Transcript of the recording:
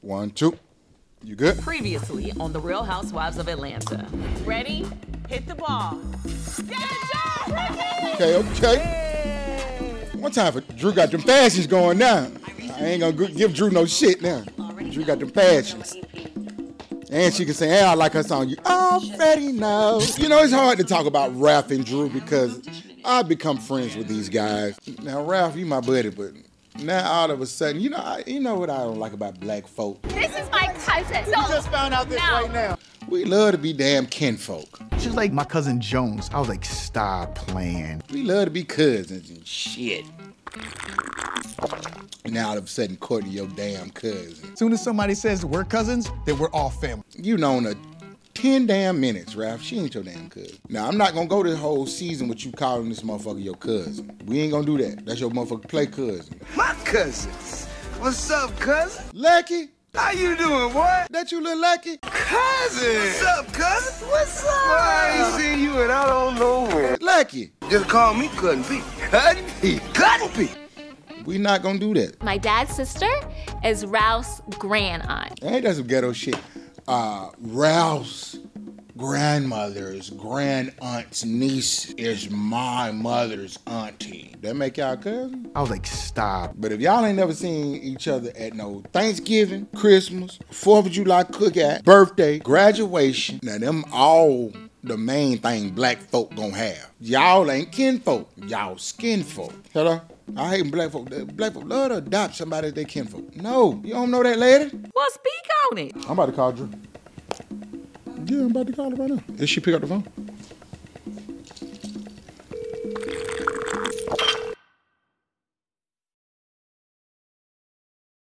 One, two. You good? Previously on The Real Housewives of Atlanta. Ready? Hit the ball. Okay, okay. One time for Drew got them passions going now. I ain't gonna give Drew no shit now. Drew got them passions. And she can say, hey, I like her song. You already know. You know, it's hard to talk about Ralph and Drew because I've become friends with these guys. Now, Ralph, you my buddy, but now all of a sudden, you know, I, you know what I don't like about black folk? This is my cousin. We just found out this No. right now. We love to be damn kinfolk. She's like my cousin Jones. I was like, stop playing. We love to be cousins and shit. Now all of a sudden, Courtney, your damn cousin. Soon as somebody says we're cousins, then we're all family. You known her 10 damn minutes, Ralph. She ain't your damn cousin. Now, I'm not gonna go this whole season with you calling this motherfucker your cousin. We ain't gonna do that. That's your motherfucker play cousin. My cousins. What's up, cousin? Lucky? How you doing, boy? That you little Lucky? Cousin. What's up, cousin? What's up? Boy, I ain't seen you and I don't know where. Lucky. Just call me Cousin Pete. Cousin Pete. Cousin Pete. We not gonna do that. My dad's sister is Ralph's grand aunt. Ain't that some ghetto shit? Uh, Ralph's grandmother's grand aunt's niece is my mother's auntie. That make y'all cousin? I was like, stop. But if y'all ain't never seen each other at no Thanksgiving, Christmas, Fourth of July cookout, birthday, graduation, now them all the main thing black folk gonna have. Y'all ain't kinfolk, y'all skin folk. Hello? I hate black folk. Black folk love to adopt somebody that they kinfolk. No, you don't know that lady? Well, speak on it. I'm about to call Drew. Yeah, I'm about to call her right now. Did she pick up the phone?